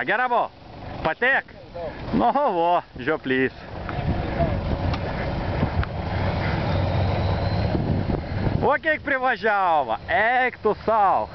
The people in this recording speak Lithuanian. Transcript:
A gera buvo? Patek? Nu, vo, žioplys. O kiek privažiavo, eik tu sau.